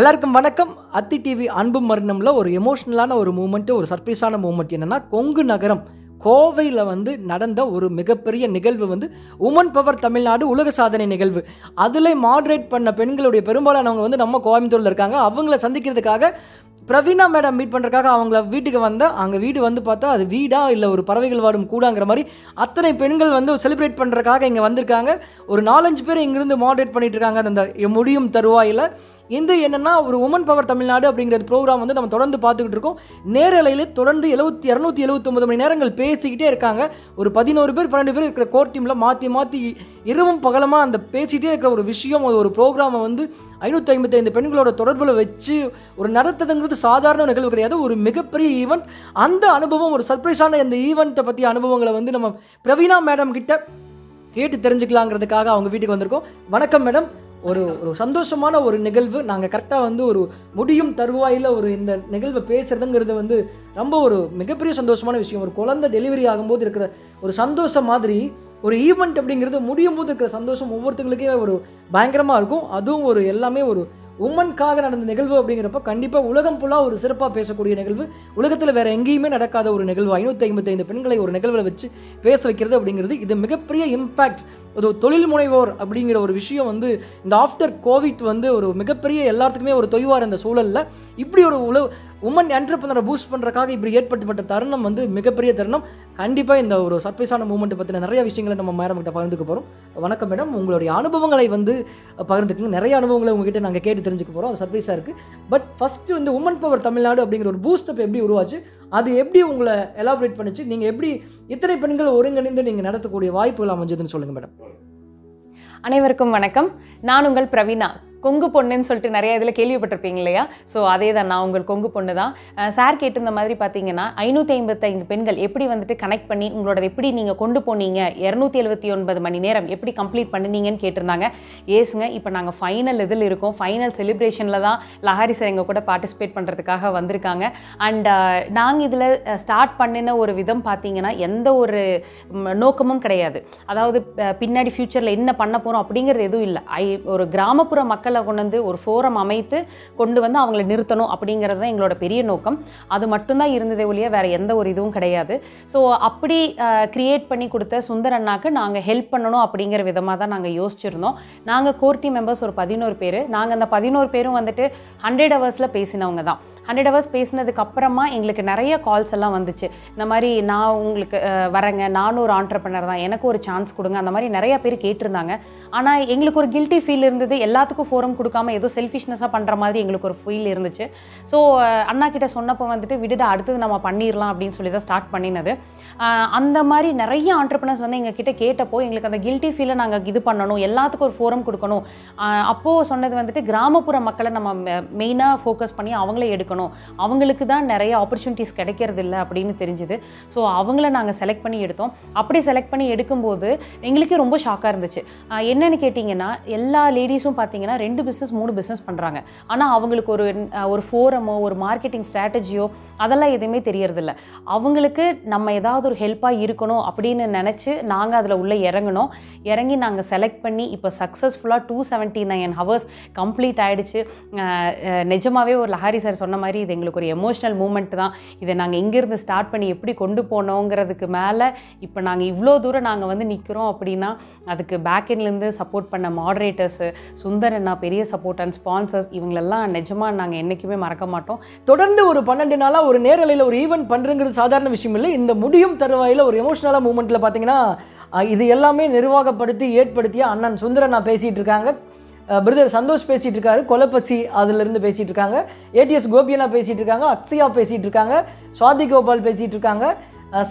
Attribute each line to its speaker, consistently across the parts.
Speaker 1: எல்லாருக்கும் வணக்கம். அத்தி டிவி அன்பு மரணம்ல ஒரு எமோஷ்னலான ஒரு மூமெண்ட்டு ஒரு சர்ப்ரைஸான மூமெண்ட் என்னன்னா கொங்கு நகரம் கோவையில் வந்து நடந்த ஒரு மிகப்பெரிய நிகழ்வு வந்து உமன் பவர் தமிழ்நாடு உலக சாதனை நிகழ்வு. அதில் மாட்ரேட் பண்ண பெண்களுடைய பெரும்பாலானவங்க வந்து நம்ம கோயம்புத்தூரில் இருக்காங்க. அவங்கள சந்திக்கிறதுக்காக பிரவீனா மேடம் மீட் பண்ணுறதுக்காக அவங்கள வீட்டுக்கு வந்தால் அங்கே வீடு வந்து பார்த்தா அது வீடா இல்லை ஒரு பறவைகள் வாடும் கூடாங்கிற மாதிரி அத்தனை பெண்கள் வந்து செலிப்ரேட் பண்ணுறதுக்காக இங்கே வந்திருக்காங்க. ஒரு நாலஞ்சு பேர் இங்கேருந்து மாடரேட் பண்ணிட்டு இருக்காங்க. அந்த முடியும் தருவாயில் இது என்னென்னா ஒரு உமன் பவர் தமிழ்நாடு அப்படிங்கிற ப்ரோக்ராம் வந்து நம்ம தொடர்ந்து பார்த்துக்கிட்டு இருக்கோம். நேரலையில் தொடர்ந்து எழுபத்தி இரநூத்தி எழுபத்தொம்பது மணி நேரங்கள் பேசிக்கிட்டே இருக்காங்க. ஒரு பதினோரு பேர் பன்னெண்டு பேர் இருக்கிற கோர் டீமில் மாற்றி மாற்றி இரவும் பகலமாக அந்த பேசிகிட்டே இருக்கிற ஒரு விஷயம் ஒரு ப்ரோக்ராமை வந்து ஐநூற்றி ஐம்பத்தைந்து பெண்களோட தொடர்பில் வச்சு ஒரு நடத்துறதுங்கிறது சாதாரண நிகழ்வு கிடையாது. ஒரு மிகப்பெரிய ஈவெண்ட் அந்த அனுபவம் ஒரு சர்ப்ரைஸான இந்த ஈவெண்ட்டை பற்றிய அனுபவங்களை வந்து நம்ம பிரவீனா மேடம் கிட்ட கேட்டு தெரிஞ்சுக்கலாங்கிறதுக்காக அவங்க வீட்டுக்கு வந்திருக்கோம். வணக்கம் மேடம் ஒரு ஒரு சந்தோஷமான ஒரு நிகழ்வு. நாங்கள் கரெக்டாக வந்து ஒரு முடியும் தருவாயில் ஒரு இந்த நிகழ்வை பேசுறதுங்கிறது வந்து ரொம்ப ஒரு மிகப்பெரிய சந்தோஷமான விஷயம். ஒரு குழந்தை டெலிவரி ஆகும்போது இருக்கிற ஒரு சந்தோஷம் மாதிரி ஒரு ஈவெண்ட் அப்படிங்கிறது முடியும் போது இருக்கிற சந்தோஷம் ஒவ்வொருத்தங்களுக்கே ஒரு பயங்கரமாக இருக்கும். அதுவும் ஒரு எல்லாமே ஒரு உமனுக்காக நடந்த நிகழ்வு அப்படிங்கிறப்ப கண்டிப்பாக உலகம் ஃபுல்லாக ஒரு சிறப்பாக பேசக்கூடிய நிகழ்வு. உலகத்தில் வேறு எங்கேயுமே நடக்காத ஒரு நிகழ்வு. ஐநூற்றி ஐம்பத்தைந்து பெண்களை ஒரு நிகழ்வில் வச்சு பேச வைக்கிறது அப்படிங்கிறது இது மிகப்பெரிய இம்பேக்ட் ஒரு தொழில் முனைவோர் அப்படிங்கிற ஒரு விஷயம் வந்து இந்த ஆஃப்டர் கோவிட் வந்து ஒரு மிகப்பெரிய எல்லாத்துக்குமே ஒரு தொய்வார் இந்த சூழலில் இப்படி ஒரு உழவு உமன் என்டர்பிரனரை பூஸ்ட் பண்ணுறக்காக இப்படி ஏற்பட்டுப்பட்ட தருணம் வந்து மிகப்பெரிய தருணம். கண்டிப்பாக இந்த ஒரு சர்ப்ரைஸான மூமெண்ட் பற்றின நிறைய விஷயங்களை நம்ம மேடம் கிட்ட பகிர்ந்துக்க போகிறோம் வணக்கம் மேடம். உங்களுடைய அனுபவங்களை வந்து பகிர்ந்துக்கணும். நிறைய அனுபவங்களை உங்ககிட்ட நாங்கள் கேட்டு தெரிஞ்சுக்க போகிறோம் அது சர்ப்ரைஸாக இருக்குது பட் ஃபஸ்ட்டு வந்து உமன் பவர் தமிழ்நாடு அப்படிங்கிற ஒரு பூஸ்டப் எப்படி உருவாச்சு? அது எப்படி உங்களை எலாபரேட் பண்ணுச்சு? நீங்கள் எப்படி இத்தனை பெண்கள் ஒருங்கிணைந்து நீங்கள் நடத்தக்கூடிய வாய்ப்புகள் அமைஞ்சதுன்னு சொல்லுங்கள் மேடம்.
Speaker 2: அனைவருக்கும் வணக்கம். நான் உங்கள் பிரவீனா. கொங்கு பொண்ணுன்னு சொல்லிட்டு நிறைய இதில் கேள்விப்பட்டிருப்பீங்க இல்லையா? ஸோ அதே தான் நான் உங்கள் கொங்கு பொண்ணு தான் சார் கேட்டிருந்த மாதிரி பார்த்தீங்கன்னா ஐநூற்றி ஐம்பத்தைந்து பெண்கள் எப்படி வந்துட்டு கனெக்ட் பண்ணி உங்களோட எப்படி நீங்கள் கொண்டு போனீங்க? இரநூத்தி எழுபத்தி ஒன்பது மணி நேரம் எப்படி கம்ப்ளீட் பண்ணினீங்கன்னு கேட்டிருந்தாங்க. ஏசுங்க இப்போ நாங்கள் ஃபைனல் இதில் இருக்கோம். ஃபைனல் செலிப்ரேஷனில் தான் லஹாரி சார் எங்கள் கூட பார்ட்டிசிபேட் பண்ணுறதுக்காக வந்திருக்காங்க. அண்ட் நாங்கள் இதில் ஸ்டார்ட் பண்ணின ஒரு விதம் பார்த்தீங்கன்னா எந்த ஒரு நோக்கமும் கிடையாது. அதாவது பின்னாடி ஃப்யூச்சரில் என்ன பண்ண போகிறோம் அப்படிங்கிறது எதுவும் இல்லை. ஐ ஒரு கிராமப்புற மக்கள் கொண்டு வந்து ஒரு ஃபோரம் அமைத்து கொண்டு வந்து அவங்கள நிறுத்தணும் அப்படிங்கிறது தான் எங்களோட பெரிய நோக்கம். அது மட்டும்தான் இருந்ததே ஒழிய வேறு எந்த ஒரு இதுவும் கிடையாது. ஸோ அப்படி க்ரியேட் பண்ணி கொடுத்த சுந்தர் அண்ணாக்கு நாங்கள் ஹெல்ப் பண்ணணும் அப்படிங்கிற விதமாக தான் நாங்கள் யோசிச்சிருந்தோம். நாங்கள் கோர் டீம் மெம்பர்ஸ் ஒரு பதினோரு பேர். நாங்கள் அந்த பதினோரு பேரும் வந்துட்டு ஹண்ட்ரட் ஹவர்ஸில் பேசினவங்க தான். ஹண்ட்ரட் ஹவர்ஸ் பேசினதுக்கு அப்புறமா எங்களுக்கு நிறைய கால்ஸ் எல்லாம் வந்துச்சு. இந்த மாதிரி நான் உங்களுக்கு வரேங்க. நானும் ஒரு ஆண்டர்பனர் தான். எனக்கு ஒரு சான்ஸ் கொடுங்க. அந்த மாதிரி நிறைய பேர் கேட்டிருந்தாங்க. ஆனால் எங்களுக்கு ஒரு கில்ட்டி ஃபீல் இருந்தது. எல்லாத்துக்கும் ஃபோரம் கொடுக்காம ஏதோ செல்ஃபிஷ்னஸாக பண்ணுற மாதிரி எங்களுக்கு ஒரு ஃபீல் இருந்துச்சு. ஸோ அண்ணா கிட்ட சொன்னப்போ வந்துட்டு விடுடா அடுத்தது நம்ம பண்ணிடலாம் அப்படின்னு சொல்லி தான் ஸ்டார்ட் பண்ணினது. அந்த மாதிரி நிறைய ஆண்டர்பனர்ஸ் வந்து எங்கள் கிட்ட கேட்டப்போ எங்களுக்கு அந்த கில்ட்டி ஃபீலை நாங்கள் இது பண்ணணும். எல்லாத்துக்கும் ஒரு ஃபோரம் கொடுக்கணும். அப்போது சொன்னது வந்துட்டு கிராமப்புற மக்களை நம்ம மெயினாக ஃபோக்கஸ் பண்ணி அவங்களே எடுக்கணும். அவங்களுக்கு தான் நிறைய ஆப்பர்ச்சுனிட்டிஸ் கிடைக்கிறது இல்லை அப்படின்னு தெரிஞ்சுது. ஸோ அவங்கள நாங்கள் செலக்ட் பண்ணி எடுத்தோம். அப்படி செலக்ட் பண்ணி எடுக்கும்போது எங்களுக்கே ரொம்ப ஷாக்காக இருந்துச்சு. என்னென்னு கேட்டிங்கன்னா எல்லா லேடிஸும் பார்த்தீங்கன்னா ரெண்டு பிஸ்னஸ் மூணு பிஸ்னஸ் பண்ணுறாங்க ஆனால் அவங்களுக்கு ஒரு ஒரு ஃபோரமோ ஒரு மார்க்கெட்டிங் ஸ்ட்ராட்டஜியோ அதெல்லாம் எதுவுமே தெரியறதில்ல. அவங்களுக்கு நம்ம ஏதாவது ஒரு ஹெல்ப்பாக இருக்கணும் அப்படின்னு நினச்சி நாங்கள் அதில் உள்ளே இறங்கணும் இறங்கி நாங்கள் செலக்ட் பண்ணி இப்போ சக்ஸஸ்ஃபுல்லாக two seventy nine hours complete ஆகிடுச்சு நிஜமாகவே ஒரு லஹாரி சார் சொன்ன மாதிரி இது எங்களுக்கு ஒரு எமோஷ்னல் மூமெண்ட் தான். இதை நாங்கள் எங்கேருந்து ஸ்டார்ட் பண்ணி எப்படி கொண்டு போனோங்கிறதுக்கு மேலே இப்போ நாங்கள் இவ்வளோ தூரம் நாங்கள் வந்து நிற்கிறோம் அப்படின்னா அதுக்கு பேக்கெண்ட்லேருந்து சப்போர்ட் பண்ண மாடரேட்டர்ஸு சுந்தர் அண்ணா பெரிய சப்போர்ட் அண்ட் ஸ்பான்சர்ஸ் இவங்களெல்லாம் நிஜமாக நாங்கள் என்றைக்குமே மறக்க மாட்டோம்.
Speaker 1: தொடர்ந்து ஒரு பன்னெண்டு நாளாக ஒரு நேரலையில் ஒரு ஈவெண்ட் பண்ணுறங்கிறது சாதாரண விஷயம் இல்லை. இந்த முடியும் தருவாயில் ஒரு எமோஷ்னலாக மூமெண்ட்டில் பார்த்தீங்கன்னா இது எல்லாமே நிர்வாகப்படுத்தி ஏற்படுத்திய அண்ணன் சுந்தரன் நான் பேசிகிட்டு இருக்காங்க. பிரதர் சந்தோஷ் பேசிகிட்டு இருக்காரு கொலப்பசி அதிலிருந்து பேசிகிட்டு இருக்காங்க ஏடிஎஸ் கோபியனா பேசிகிட்டு இருக்காங்க அக்ஷயா பேசிகிட்டு இருக்காங்க சுவாதி கோபால் பேசிகிட்டு இருக்காங்க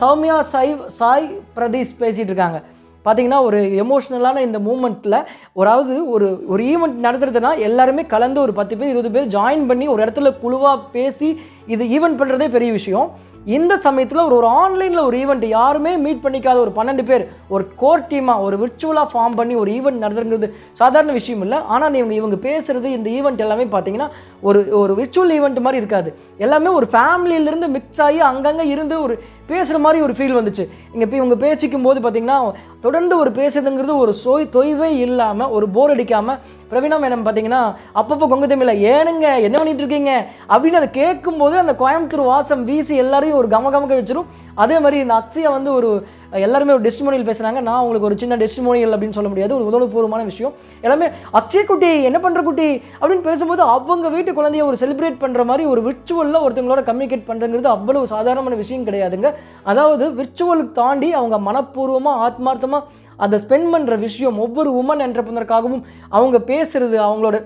Speaker 1: சௌமியா சாய் சாய் பிரதீஷ் பேசிகிட்டு இருக்காங்க பார்த்தீங்கன்னா ஒரு எமோஷ்னலான இந்த மூமெண்ட்டில் ஒராவது ஒரு ஒரு ஈவெண்ட் நடத்துறதுனா எல்லாருமே கலந்து ஒரு பத்து பேர் இருபது பேர் ஜாயின் பண்ணி ஒரு இடத்துல குழுவாக பேசி இது ஈவெண்ட் பண்ணுறதே பெரிய விஷயம். இந்த சமயத்தில் ஒரு ஒரு ஆன்லைனில் ஒரு ஈவெண்ட் யாருமே மீட் பண்ணிக்காத ஒரு பன்னெண்டு பேர் ஒரு கோர் டீமாக ஒரு விர்ச்சுவலாக ஃபார்ம் பண்ணி ஒரு ஈவெண்ட் நடத்துறது சாதாரண விஷயம் இல்லை. ஆனால் இவங்க இவங்க பேசுகிறது இந்த ஈவெண்ட் எல்லாமே பார்த்தீங்கன்னா ஒரு ஒரு விர்ச்சுவல் ஈவெண்ட் மாதிரி இருக்காது. எல்லாமே ஒரு ஃபேமிலியிலேருந்து மிக்ஸ் ஆகி அங்கங்கே இருந்து ஒரு பேசுகிற மாதிரி ஒரு ஃபீல் வந்துச்சு. இங்கே போய் இவங்க பேசிக்கும் போது பார்த்தீங்கன்னா தொடர்ந்து ஒரு பேசுறதுங்கிறது ஒரு சொய் தொய்வே இல்லாமல் ஒரு போர் அடிக்காமல் பிரவீனா மேடம் பார்த்தீங்கன்னா அப்பப்போ கொங்கு தமிழில் ஏனுங்க என்ன பண்ணிட்டு இருக்கீங்க? அப்படின்னு அதை கேட்கும்போது அந்த கோயம்புத்தூர் வாசம் வீசி எல்லாரையும் ஒரு கம கமக்க வச்சிடும் அதே மாதிரி இந்த அக்ஷயா வந்து ஒரு எல்லாருமே ஒரு டெஸ்டிமோனியல் பேசுகிறாங்க நான் உங்களுக்கு ஒரு சின்ன டெஸ்டிமோனியல் அப்படின்னு சொல்ல முடியாது. ஒரு உதவிபூர்வமான விஷயம். எல்லாமே அக்ஷய் குட்டி என்ன பண்ணுற குட்டி? அப்படின்னு பேசும்போது அவங்க வீட்டு குழந்தைய ஒரு செலிப்ரேட் பண்ணுற மாதிரி ஒரு விர்ச்சுவலில் ஒருத்தவங்களோட கம்யூனிகேட் பண்ணுறங்கிறது அவ்வளவு சாதாரணமான விஷயம் கிடையாதுங்க. அதாவது விர்ச்சுவலுக்கு தாண்டி அவங்க மனப்பூர்வமாக ஆத்மார்த்தமாக அதை ஸ்பெண்ட் பண்ணுற விஷயம் ஒவ்வொரு உமன் என்டர்பிரினருக்காகவும் அவங்க பேசுறது அவங்களோட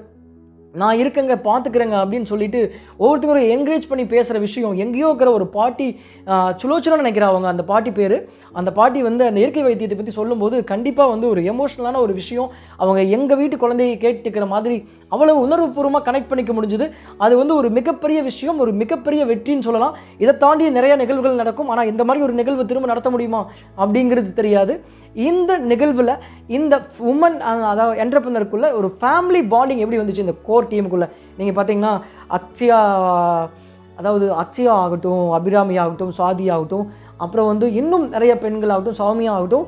Speaker 1: நான் இருக்கேங்க பார்த்துக்கிறேங்க அப்படின்னு சொல்லிட்டு ஒவ்வொருத்தரும் என்கரேஜ் பண்ணி பேசுகிற விஷயம். எங்கேயோ இருக்கிற ஒரு பாட்டி சுலோச்சனா நினைக்கிறா அவங்க அந்த பாட்டி பேர். அந்த பாட்டி வந்து அந்த இயற்கை வைத்தியத்தை பற்றி சொல்லும்போது கண்டிப்பாக வந்து ஒரு எமோஷ்னலான ஒரு விஷயம். அவங்க எங்கள் வீட்டு குழந்தையை கேட்டுக்கிற மாதிரி அவ்வளோ உணர்வுபூர்வமாக கனெக்ட் பண்ணிக்க முடிஞ்சுது. அது வந்து ஒரு மிகப்பெரிய விஷயம் ஒரு மிகப்பெரிய வெற்றின்னு சொல்லலாம். இதை தாண்டி நிறைய நிகழ்வுகள் நடக்கும். ஆனால் இந்த மாதிரி ஒரு நிகழ்வு திரும்ப நடத்த முடியுமா? அப்படிங்கிறது தெரியாது. இந்த நிகழ்வில் இந்த உமன் அதாவது என்டர்பிரினருக்குள்ளே ஒரு ஃபேமிலி பாண்டிங் எப்படி வந்துச்சு இந்த கோர் டீமுக்குள்ளே நீங்கள் பார்த்தீங்கன்னா அக்ஷயா அதாவது அக்ஷயா ஆகட்டும் அபிராமி ஆகட்டும் சுவாதி ஆகட்டும் அப்புறம் வந்து இன்னும் நிறைய பெண்கள் ஆகட்டும் சௌமியா ஆகட்டும்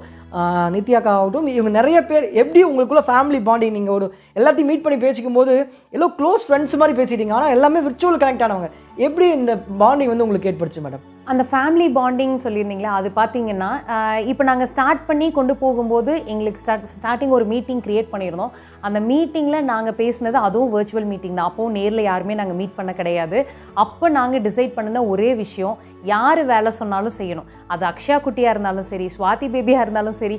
Speaker 1: நித்யாக்கா ஆகட்டும் இவங்க நிறைய பேர் எப்படி உங்களுக்குள்ள ஃபேமிலி பாண்டிங் நீங்கள் ஒரு எல்லாத்தையும் மீட் பண்ணி பேசிக்கும் போது ஏதோ க்ளோஸ் ஃப்ரெண்ட்ஸ் மாதிரி பேசிட்டீங்க. ஆனால் எல்லாமே விர்ச்சுவல் கனெக்ட் ஆனவங்க. எப்படி இந்த பாண்டிங் வந்து உங்களுக்கு ஏற்பட்டுச்சு மேடம்
Speaker 2: அந்த ஃபேமிலி பாண்டிங் சொல்லியிருந்தீங்களா அது பார்த்தீங்கன்னா இப்போ நாங்கள் ஸ்டார்ட் பண்ணி கொண்டு போகும்போது எங்களுக்கு ஸ்டார்ட் ஸ்டார்டிங் ஒரு மீட்டிங் க்ரியேட் பண்ணியிருந்தோம். அந்த மீட்டிங்கில் நாங்கள் பேசினது அதுவும் வர்ச்சுவல் மீட்டிங் தான். அப்போவும் நேரில் யாருமே நாங்கள் மீட் பண்ண கிடையாது. அப்போ நாங்கள் டிசைட் பண்ணின ஒரே விஷயம் யார் வேலை சொன்னாலும் செய்யணும். அது அக்ஷயா குட்டியாக இருந்தாலும் சரி ஸ்வாதி பேபியாக இருந்தாலும் சரி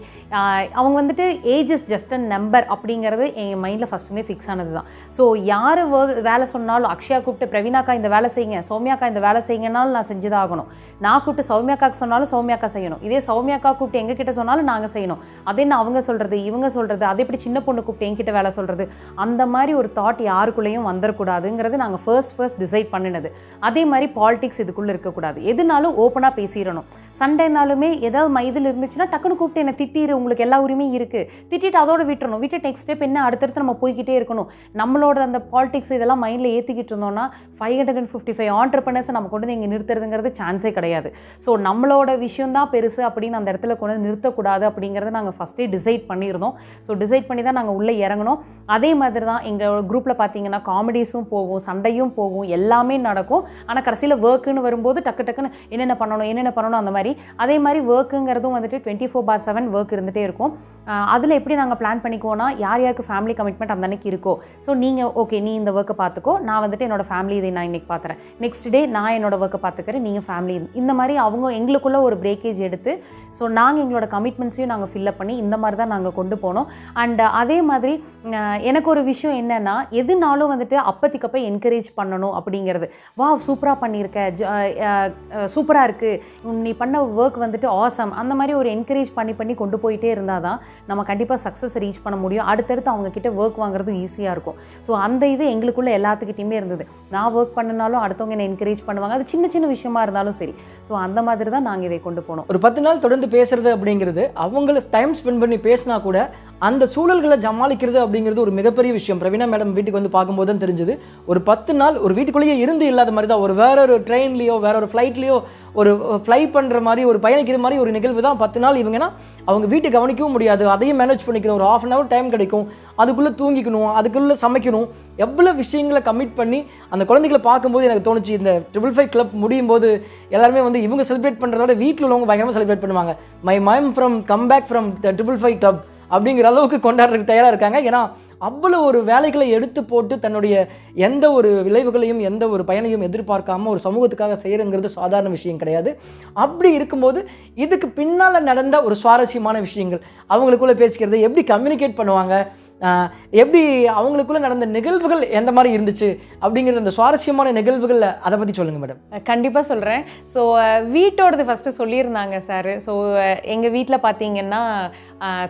Speaker 2: அவங்க வந்துட்டு age is just a number அப்படிங்கிறது என் மைண்டில் ஃபஸ்ட்டுமே ஃபிக்ஸ் ஆனது தான். ஸோ யார் வேலை சொன்னாலும் அக்ஷயா கூப்பிட்டு பிரவீனாக்கா இந்த வேலை செய்யுங்க. சௌமியாக்கா இந்த வேலை செய்யுங்கனாலும் நான் செஞ்சுதான் ஆகணும். நான் கூப்பிட்டு சௌமியாக்காக்கு சொன்னாலும் சௌமியாக்கா செய்யணும். இதே சௌமியாக்கா கூப்பிட்டு எங்ககிட்ட சொன்னாலும் நாங்கள் செய்யணும். அதே நான் அவங்க சொல்கிறது இவங்க சொல்கிறது அதே இப்படி சின்ன பொண்ணு கூப்பிட்டு என்கிட்ட வேலை சொல்கிறது அந்த மாதிரி ஒரு தாட் யாருக்குள்ளேயும் வந்துடக்கூடாதுங்கிறது நாங்கள் ஃபர்ஸ்ட் ஃபர்ஸ்ட் டிசைட் பண்ணினது. அதே மாதிரி பாலிடிக்ஸ் இதுக்குள்ளே இருக்கக்கூடாது. எதுனாலும் ஓப்பனாக பேசிடணும். சண்டைனாலுமே ஏதாவது மைதில் இருந்துச்சுன்னா டக்குன்னு கூப்பிட்டு என்னை திட்டிரு உங்களுக்கு எல்லா உரிமையும் இருக்குது திட்டிட்டு அதோட விட்டுறணும். விட்டு நெக்ஸ்ட் ஸ்டெப் என்ன? அடுத்தடுத்து நம்ம போய்கிட்டே இருக்கணும். நம்மளோட அந்த பாலிடிக்ஸ் இதெல்லாம் மைண்டில் ஏற்றிக்கிட்டு இருந்தோம்னா five hundred and fifty five ஆண்டர்பனர்ஸை நம்ம கொண்டு வந்து இங்கே நிறுத்துறதுங்கிறது சான்ஸே கிடையாது. ஸோ நம்மளோட விஷயம் தான் பெருசு அப்படின்னு அந்த இடத்துல கொண்டு வந்து நிறுத்தக்கூடாது அப்படிங்கிறத நாங்கள் ஃபஸ்ட்டே டிசைட் பண்ணியிருந்தோம். ஸோ டிசைட் பண்ணி தான் நாங்கள் உள்ளே இறங்கணும் அதே மாதிரி தான் எங்கள் குரூப்பில் பார்த்தீங்கன்னா காமெடிஸும் போகும் சண்டையும் போகும் எல்லாமே நடக்கும். ஆனால் கடைசியில் ஒர்க்குன்னு வரும்போது டக்கு டக்குன்னு என்னென்ன பண்ணணும் என்னென்ன பண்ணணும் அந்த மாதிரி. அதே மாதிரி ஒர்க்குங்கிறதும் வந்துட்டு twenty four bar seven work இருந்துகிட்டே இருக்கும் அதில் எப்படி நாங்கள் பிளான் பண்ணிக்குவோம்னா யார் யாருக்கு ஃபேமிலி கமிட்மெண்ட் அந்த அன்னைக்கு இருக்கோ. ஸோ நீங்கள் ஓகே நீ இந்த ஒர்க்கை பார்த்துக்கோ நான் வந்துட்டு என்னோட ஃபேமிலி இதை நான் இன்னைக்கு பார்த்துறேன் நெக்ஸ்ட் டே நான் என்னோடய ஒர்க்கை பார்த்துக்கிறேன் நீங்கள் ஃபேமிலி இந்த மாதிரி அவங்க எங்களுக்குள்ள ஒரு பிரேக்கேஜ் எடுத்து ஸோ நாங்கள் எங்களோட கமிட்மெண்ட்ஸையும் நாங்கள் ஃபில்லப் பண்ணி இந்த மாதிரி தான் நாங்கள் கொண்டு போனோம். அண்ட் அதே மாதிரி எனக்கு ஒரு விஷயம் என்னென்னா எதுனாலும் வந்துட்டு அப்பத்திக்கப்போ என்கரேஜ் பண்ணணும் அப்படிங்கிறது. வா சூப்பராக பண்ணியிருக்க. சூப்பராக இருக்குது நீ பண்ண ஒர்க் வந்துட்டு ஆசம் அந்த மாதிரி ஒரு என்கரேஜ் பண்ணி பண்ணி கொண்டு போயிட்டே இருந்தால் தான் நம்ம கண்டிப்பாக சக்ஸஸ் ரீச் பண்ண முடியும். அடுத்தடுத்து அவங்கக்கிட்ட ஒர்க் வாங்குறதும் ஈஸியாக இருக்கும். ஸோ அந்த இது எங்களுக்குள்ளே எல்லாத்துக்கிட்டையுமே இருந்தது. நான் ஒர்க் பண்ணினாலும் அடுத்தவங்க என்னை என்கரேஜ் பண்ணுவாங்க. அது சின்ன சின்ன விஷயமா இருந்தாலும் சரி. ஸோ அந்த மாதிரி தான் நாங்கள் இதை கொண்டு போனோம்.
Speaker 1: ஒரு பத்து நாள் தொடர்ந்து பேசுறது அப்படிங்கிறது அவங்கள டைம் ஸ்பெண்ட் பண்ணி பேசினா கூட அந்த சூழல்களை சமாளிக்கிறது அப்படிங்கிறது ஒரு மிகப்பெரிய விஷயம். பிரவீனா மேடம் வீட்டுக்கு வந்து பார்க்கும்போது தான் தெரிஞ்சது. ஒரு பத்து நாள் ஒரு வீட்டுக்குள்ளேயே இருந்து இல்லாத மாதிரி தான் ஒரு வேற ஒரு ட்ரெயின்லேயோ வேற ஒரு ஃப்ளைட்லேயோ ஒரு ஃப்ளை பண்ணுற மாதிரி ஒரு பயணிக்கிற மாதிரி ஒரு நிகழ்வு தான் பத்து நாள் இவங்கன்னா அவங்க வீட்டை கவனிக்கவும் முடியாது. அதையும் மேனேஜ் பண்ணிக்கணும். ஒரு ஆஃப் அன் ஹவர் டைம் கிடைக்கும். அதுக்குள்ளே தூங்கிக்கணும். அதுக்குள்ளே சமைக்கணும். எவ்வளோ விஷயங்களை கமிட் பண்ணி அந்த குழந்தைகளை பார்க்கும்போது எனக்கு தோணுச்சு இந்த ட்ரிபிள் ஃபைவ் கிளப் முடியும் போது எல்லாருமே வந்து இவங்க செலிப்ரேட் பண்ணுறதோட வீட்டில் உள்ளவங்க பயங்கரமாக செலிப்ரேட் பண்ணுவாங்க. My mime from come back from the triple five club அப்படிங்கிற அளவுக்கு கொண்டாடுறதுக்கு தயாராக இருக்காங்க. ஏன்னா அவ்வளோ ஒரு வேலைகளை எடுத்து போட்டு தன்னுடைய எந்த ஒரு விளைவுகளையும் எந்த ஒரு பயனையும் எதிர்பார்க்காம ஒரு சமூகத்துக்காக செய்கிறங்கிறது சாதாரண விஷயம் கிடையாது. அப்படி இருக்கும்போது இதுக்கு பின்னால் நடந்த ஒரு சுவாரஸ்யமான விஷயங்கள். அவங்களுக்குள்ளே பேசிக்கிறது எப்படி கம்யூனிகேட் பண்ணுவாங்க? எப்படி அவங்களுக்குள்ள நடந்த நிகழ்வுகள் எந்த மாதிரி இருந்துச்சு அப்படிங்கிற அந்த சுவாரஸ்யமான நிகழ்வுகளில் அதை பற்றி சொல்லுங்கள் மேடம்.
Speaker 2: கண்டிப்பாக சொல்கிறேன் ஸோ வீட்டோடது ஃபஸ்ட்டு சொல்லியிருந்தாங்க சார். ஸோ எங்கள் வீட்டில் பார்த்தீங்கன்னா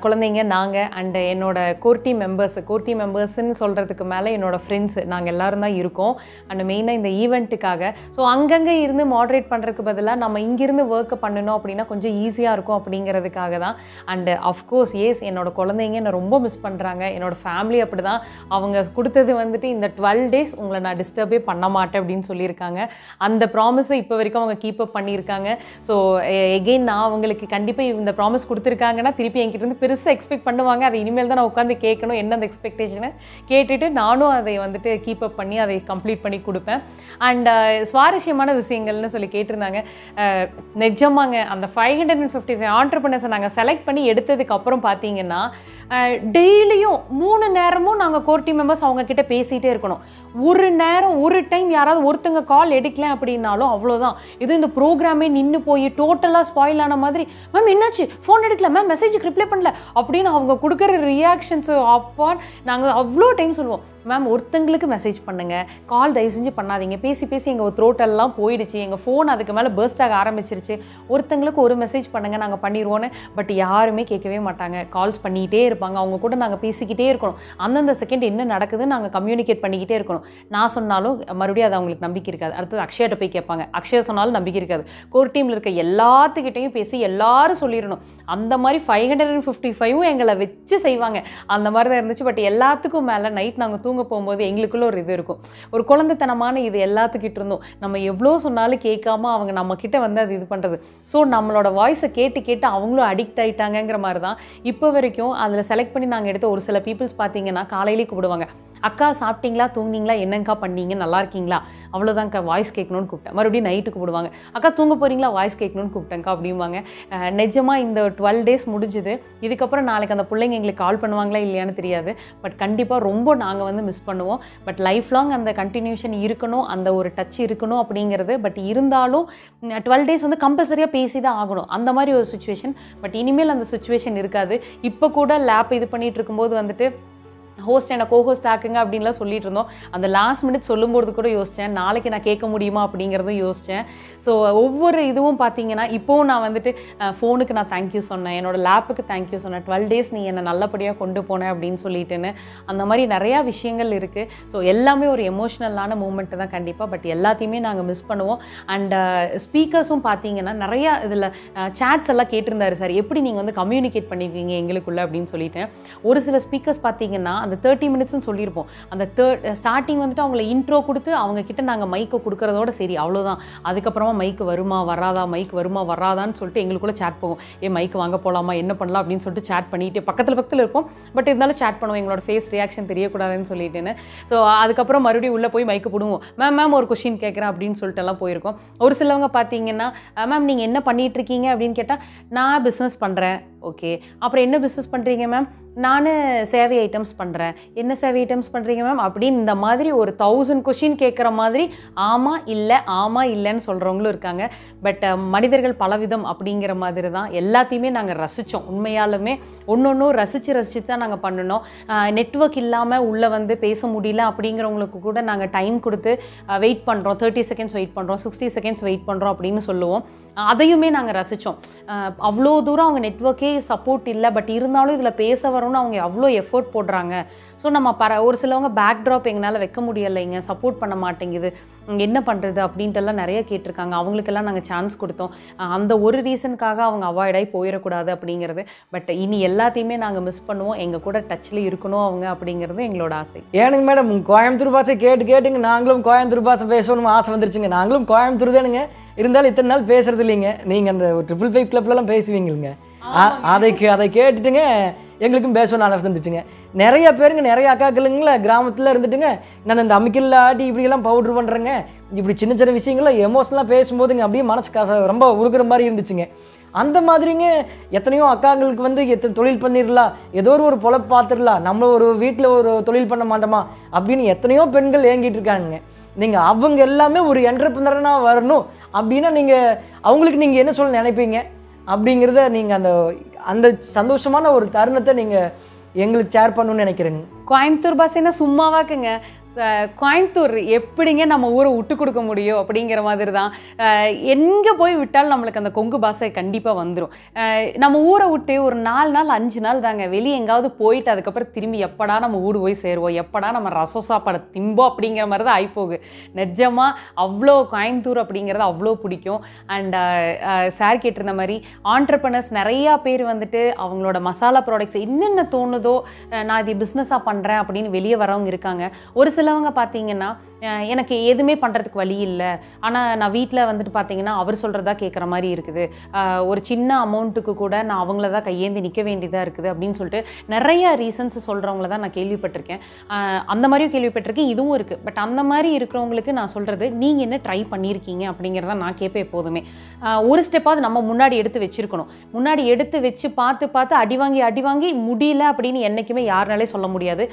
Speaker 2: குழந்தைங்க நாங்கள் அண்டு என்னோட கோர்ட்டி மெம்பர்ஸ் கோர்ட்டி மெம்பர்ஸ்ன்னு சொல்கிறதுக்கு மேலே என்னோட ஃப்ரெண்ட்ஸ் நாங்கள் எல்லாரும் தான் இருக்கோம். அண்ட் மெயினாக இந்த ஈவெண்ட்டுக்காக ஸோ அங்கங்கே இருந்து மாடரேட் பண்ணுறதுக்கு பதிலாக நம்ம இங்கிருந்து ஒர்க்கை பண்ணணும் அப்படின்னா கொஞ்சம் ஈஸியாக இருக்கும் அப்படிங்கிறதுக்காக தான். அண்டு அஃப்கோர்ஸ் ஏஸ் என்னோட குழந்தைங்க என்னை ரொம்ப மிஸ் பண்ணுறாங்க என்னோடய ஃபேமிலி அப்படி தான் அவங்க கொடுத்தது வந்துட்டு இந்த டுவெல் டேஸ் உங்களை நான் டிஸ்டர்பே பண்ண மாட்டேன் அப்படின்னு சொல்லியிருக்காங்க. அந்த ப்ராமிஸை இப்போ வரைக்கும் அவங்க கீப் அப் பண்ணியிருக்காங்க. ஸோ எகெயின் நான் அவங்களுக்கு கண்டிப்பாக இந்த ப்ராமிஸ் கொடுத்துருக்காங்கன்னா திருப்பி என்கிட்ட இருந்து பெருசாக எக்ஸ்பெக்ட் பண்ணுவாங்க. அதை இனிமேல் தான் நான் உட்காந்து கேட்கணும். என்ன அந்த எக்ஸ்பெக்டேஷனை கேட்டுட்டு நானும் அதை வந்துட்டு கீப் அப் பண்ணி அதை கம்ப்ளீட் பண்ணி கொடுப்பேன். அண்ட் uh, சுவாரஸ்யமான விஷயங்கள்னு சொல்லி கேட்டிருந்தாங்க. நிஜமாங்க அந்த five hundred and fifty five ஆண்டர்பனர்ஸை நாங்கள் செலக்ட் பண்ணி எடுத்ததுக்கு அப்புறம் பார்த்தீங்கன்னா டெய்லியும் மூணு நேரமும் நாங்கள் கோர் டீம் மெம்பர்ஸ் அவங்க கிட்ட பேசிகிட்டே இருக்கணும். ஒரு நேரம் ஒரு டைம் யாராவது ஒருத்தங்க கால் எடுக்கல அப்படின்னாலும் அவ்வளோதான் இது இந்த ப்ரோக்ராமே நின்று போய் டோட்டலாக ஸ்பாயில் ஆன மாதிரி மேம் என்னாச்சு? ஃபோன் எடுக்கல. மேம் மெசேஜுக்கு ரிப்ளை பண்ணல. அப்படின்னு அவங்க கொடுக்குற ரியாக்ஷன்ஸ் அப்பான் நாங்கள் அவ்வளோ டைம் சொல்லுவோம். மேம் ஒருத்தங்களுக்கு மெசேஜ் பண்ணுங்கள் கால் தயவு செஞ்சு பண்ணாதீங்க. பேசி பேசி எங்கள் த்ரோட்டெல்லாம் போயிடுச்சு. எங்கள் ஃபோன் அதுக்கு மேலே burst ஆக ஆரம்பிச்சிருச்சு. ஒருத்தங்களுக்கு ஒரு மெசேஜ் பண்ணுங்கள் நாங்கள் பண்ணிடுவோன்னு பட் யாருமே கேட்கவே மாட்டாங்க. கால்ஸ் பண்ணிக்கிட்டே இருப்பாங்க. அவங்க கூட நாங்கள் பேசிக்கிட்டே இருக்கணும். அந்தந்த செகண்ட் என்ன நடக்குதுன்னு நாங்கள் கம்யூனிகேட் பண்ணிக்கிட்டே இருக்கணும். நான் சொன்னாலும் மறுபடியும் அது அவங்களுக்கு நம்பிக்கை இருக்காது. அடுத்தது அக்ஷயாட்ட போய் கேட்பாங்க. அக்ஷயா சொன்னாலும் நம்பிக்கை இருக்காது. கோர் டீமில் இருக்க எல்லாத்துக்கிட்டையும் பேசி எல்லாரும் சொல்லிடணும். அந்த மாதிரி ஃபைவ் ஹண்ட்ரட் அண்ட் ஃபிஃப்டி ஃபைவும் எங்களை வச்சு செய்வாங்க. அந்த மாதிரி தான் இருந்துச்சு. பட் எல்லாத்துக்கும் மேலே நைட் நாங்கள் தூங்க போகும்போது எங்களுக்குள்ள ஒரு இது இருக்கும். ஒரு குழந்தைத்தனமான இது எல்லாத்துக்கிட்ட இருந்தோம் நம்ம எவ்வளோ சொன்னாலும் கேட்காம அவங்க நம்ம வந்து அது இது பண்ணுறது ஸோ நம்மளோட வாய்ஸை கேட்டு கேட்டு அவங்களும் அடிக்ட் ஆகிட்டாங்கங்கிற மாதிரி தான் இப்போ வரைக்கும் அதில் செலக்ட் பண்ணி நாங்கள் எடுத்த ஒரு சில பீப்புள்ஸ் பார்த்தீங்கன்னா காலையிலேயே கூப்பிடுவாங்க. அக்கா சாப்பிட்டீங்களா? தூங்குனீங்களா? என்னங்கக்கா பண்ணீங்க? நல்லா இருக்கீங்களா? அவ்வளோதான்க்கா வாய்ஸ் கேட்கணும்னு கூப்பிட்டேன். மறுபடியும் நைட்டு கூப்பிடுவாங்க அக்கா தூங்க போகிறீங்களா வாய்ஸ் கேட்கணும்னு கூப்பிட்டேங்க்கா அப்படிம்பாங்க. நிஜமாக இந்த டுவெல் டேஸ் முடிஞ்சுது. இதுக்கப்புறம் நாளைக்கு அந்த பிள்ளைங்க எங்களுக்கு கால் பண்ணுவாங்களா இல்லையான்னு தெரியாது. பட் கண்டிப்பாக ரொம்ப நாங்கள் வந்து மிஸ் பண்ணுவோம். பட் லைஃப் லாங் அந்த கண்டினியூஷன் இருக்கணும் அந்த ஒரு டச் இருக்கணும் அப்படிங்கிறது. பட் இருந்தாலும் டுவெல் டேஸ் வந்து கம்பல்சரியாக பேசி தான் ஆகணும். அந்த மாதிரி ஒரு சுச்சுவேஷன் பட் இனிமேல் அந்த சுச்சுவேஷன் இருக்காது. இப்போ கூட லேப் இது பண்ணிகிட்டு இருக்கும்போது வந்துட்டு ஹோஸ்ட் என்ன கோஹோஸ்ட் ஆக்குங்க அப்படின்லாம் சொல்லிட்டு இருந்தோம். அந்த லாஸ்ட் மினிட் சொல்லும்போது கூட யோசித்தேன் நாளைக்கு நான் கேட்க முடியுமா அப்படிங்கிறதும் யோசித்தேன் ஸோ ஒவ்வொரு இதுவும் பார்த்தீங்கன்னா இப்போவும் நான் வந்துட்டு ஃபோனுக்கு நான் தேங்க்யூ சொன்னேன். என்னோட லேப்புக்கு தேங்க்யூ சொன்னேன். டுவெல் டேஸ் நீ என்னை நல்லபடியாக கொண்டு போனேன் அப்படின்னு சொல்லிட்டுன்னு. அந்த மாதிரி நிறையா விஷயங்கள் இருக்குது ஸோ எல்லாமே ஒரு எமோஷ்னலான மூமெண்ட்டு தான் கண்டிப்பாக பட் எல்லாத்தையுமே நாங்கள் மிஸ் பண்ணுவோம். அண்ட் ஸ்பீக்கர்ஸும் பார்த்தீங்கன்னா நிறையா இதில் சேட்ஸ் எல்லாம் கேட்டிருந்தாரு சார். எப்படி நீங்கள் வந்து கம்யூனிகேட் பண்ணிருக்கீங்க எங்களுக்குள்ளே அப்படின்னு சொல்லிட்டேன் ஒரு சில ஸ்பீக்கர்ஸ் பார்த்தீங்கன்னா அந்த தேர்ட்டி மினிட்ஸ்னு சொல்லியிருப்போம். அந்த தேர்ட் ஸ்டார்டிங் வந்துட்டு அவங்கள இன்ட்ரோ கொடுத்து அவங்க கிட்ட நாங்கள் மைக்கை கொடுக்குறதோட சரி அவ்வளோதான் அதுக்கப்புறமா மைக்கு வருமா வராதா மைக் வருமா வராதான்னு சொல்லிட்டு எங்களுக்குள்ள சேட் போகும். ஏ மைக்கு வாங்க போகலாமா என்ன பண்ணலாம்? அப்படின்னு சொல்லிட்டு சேட் பண்ணிட்டு பக்கத்தில் பக்கத்தில் இருப்போம். பட் இருந்தாலும் சேட் பண்ணுவோம். எங்களோட ஃபேஸ் ரியாக்ஷன் தெரியக்கூடாதுன்னு சொல்லிட்டுன்னு. ஸோ அதுக்கப்புறம் மறுபடியும் உள்ளே போய் மைக்கு போடுவோம் மேம் மேம் ஒரு கொஷின் கேட்குறேன் அப்படின்னு சொல்லிட்டு எல்லாம் போயிருக்கோம். ஒரு சிலவங்க பார்த்தீங்கன்னா மேம் நீங்கள் என்ன பண்ணிகிட்ருக்கீங்க அப்படின்னு கேட்டால் நான் பிஸ்னஸ் பண்ணுறேன் ஓகே அப்புறம் என்ன பிஸ்னஸ் பண்ணுறீங்க மேம் நான் சேவை ஐட்டம்ஸ் பண்ணுறேன் என்ன சேவை ஐட்டம்ஸ் பண்ணுறீங்க மேம் அப்படின்னு இந்த மாதிரி ஒரு தௌசண்ட் கொஷின் கேட்குற மாதிரி ஆமாம் இல்லை ஆமாம் இல்லைன்னு சொல்கிறவங்களும் இருக்காங்க. பட் மனிதர்கள் பலவிதம் அப்படிங்கிற மாதிரி தான் எல்லாத்தையுமே நாங்கள் ரசித்தோம் உண்மையாலுமே ஒன்று ஒன்றும் ரசித்து ரசித்து தான் நாங்கள் பண்ணினோம். நெட்வொர்க் இல்லாமல் உள்ளே வந்து பேச முடியல அப்படிங்கிறவங்களுக்கு கூட நாங்கள் டைம் கொடுத்து வெயிட் பண்ணுறோம் தேர்ட்டி செகண்ட்ஸ் வெயிட் பண்ணுறோம் சிக்ஸ்டி செகண்ட்ஸ் வெயிட் பண்ணுறோம் அப்படின்னு சொல்லுவோம். அதையுமே நாங்கள் ரசித்தோம் அவ்வளோ தூரம் அவங்க நெட்வொர்க்கே சப்போர்ட் இல்லை பட் இருந்தாலும் இதில் பேச வரணும்னு அவங்க அவ்வளோ எஃபோர்ட் போடுறாங்க. ஸோ நம்ம பர ஒரு சிலவங்க பேக் ட்ராப் எங்களால் வைக்க முடியலைங்க சப்போர்ட் பண்ண மாட்டேங்குது. என்ன பண்ணுறது அப்படின்ட்டுலாம் நிறைய கேட்டிருக்காங்க. அவங்களுக்கெல்லாம் நாங்கள் சான்ஸ் கொடுத்தோம். அந்த ஒரு ரீசனுக்காக அவங்க அவாய்ட் ஆகி போயிடக்கூடாது அப்படிங்கிறது. பட் இனி எல்லாத்தையுமே நாங்கள் மிஸ் பண்ணுவோம். எங்கள் கூட டச்சில் இருக்கணும் அவங்க அப்படிங்கிறது எங்களோட ஆசை.
Speaker 1: ஏனுங்க மேடம் கோயம்புத்தூர் பாஷை கேட்டு கேட்டுங்க. நாங்களும் கோயம்புத்தூர் பாஷை பேசணும் ஆசை வந்துருச்சுங்க. நாங்களும் கோயம்புத்தூர் தானுங்க இருந்தாலும் இத்தனை நாள் பேசுறது இல்லைங்க நீங்கள் அந்த ட்ரிபிள் ஃபைவ் கிளப்லலாம் பேசுவீங்களுங்க. அதை அதை கேட்டுட்டுங்க. எங்களுக்கும் பேசணும்னு ஆசை இருந்துச்சுங்க. நிறைய பேருங்க நிறைய அக்காக்களுங்கள கிராமத்தில் இருந்துட்டுங்க. நான் இந்த அம்மிக்கல்ல ஆட்டி இப்படியெல்லாம் பவுட்ரு பண்ணுறேங்க இப்படி சின்ன சின்ன விஷயங்கள எமோஷனலாக பேசும்போதுங்க அப்படியே மனசு காசை ரொம்ப உருக்குற மாதிரி இருந்துச்சுங்க. அந்த மாதிரிங்க எத்தனையோ அக்காங்களுக்கு வந்து எத்தனை தொழில் பண்ணிடலாம் ஏதோ ஒரு ஒரு பொழப்பு பார்த்துடலாம் நம்ம ஒரு வீட்டில் ஒரு தொழில் பண்ண மாட்டோமா அப்படின்னு எத்தனையோ பெண்கள் ஏங்கிட்டு இருக்காங்க நீங்கள் அவங்க எல்லாமே ஒரு என்டர்பிரினராக வரணும் அப்படின்னா நீங்கள் அவங்களுக்கு நீங்கள் என்ன சொல்ல நினைப்பீங்க? அப்படிங்கிறத நீங்கள் அந்த அந்த சந்தோஷமான ஒரு தருணத்தை நீங்கள் எங்களுக்கு ஷேர் பண்ணணும்னு நினைக்கிறேங்க.
Speaker 2: கோயம்புத்தூர் பாஷைன்னா சும்மாவாக்குங்க கோயம்புத்தூர் எப்படிங்க நம்ம ஊரை விட்டு கொடுக்க முடியும் அப்படிங்கிற மாதிரி தான் எங்கே போய் விட்டாலும் நம்மளுக்கு அந்த கொங்கு பாசை கண்டிப்பாக வந்துடும் நம்ம ஊரை விட்டு ஒரு நாலு நாள் அஞ்சு நாள் தாங்க வெளியே எங்காவது போயிட்டு அதுக்கப்புறம் திரும்பி எப்படா நம்ம ஊடு போய் சேருவோம் எப்படா நம்ம ரசம் சாப்பாடு திம்போம் அப்படிங்கிற மாதிரி தான் ஆகிப்போகு நிஜமாக அவ்வளோ கோயம்புத்தூர் அப்படிங்கிறது அவ்வளோ பிடிக்கும். அண்ட் சார் கேட்டிருந்த மாதிரி ஆண்டர்பனர்ஸ் நிறையா பேர் வந்துட்டு அவங்களோட மசாலா ப்ராடக்ட்ஸ் என்னென்ன தோணுதோ நான் இது பிஸ்னஸாக பண்ணுறேன் அப்படின்னு வெளியே வரவங்க இருக்காங்க. ஒரு சில சிலவங்க பார்த்தீங்கன்னா எனக்கு எதுவுமே பண்ணுறதுக்கு வழி இல்லை. ஆனால் நான் வீட்டில் வந்துட்டு பார்த்தீங்கன்னா அவர் சொல்கிறதா கேட்குற மாதிரி இருக்குது. ஒரு சின்ன அமௌண்ட்டுக்கு கூட நான் அவங்கள தான் கையேந்தி நிற்க வேண்டியதாக இருக்குது அப்படின்னு சொல்லிட்டு நிறைய ரீசன்ஸ் சொல்கிறவங்கள தான் நான் கேள்விப்பட்டிருக்கேன். அந்த மாதிரியும் கேள்விப்பட்டிருக்கேன் இதுவும் இருக்குது பட் அந்த மாதிரி இருக்கிறவங்களுக்கு நான் சொல்கிறது நீங்கள் என்ன ட்ரை பண்ணியிருக்கீங்க அப்படிங்கிறத நான் கேட்பேன் எப்போதுமே. ஒரு ஸ்டெப்பாவது நம்ம முன்னாடி எடுத்து வச்சிருக்கணும். முன்னாடி எடுத்து வச்சு பார்த்து பார்த்து அடி வாங்கி அடி வாங்கி முடியல அப்படின்னு என்றைக்குமே யாருனாலே சொல்ல முடியாது.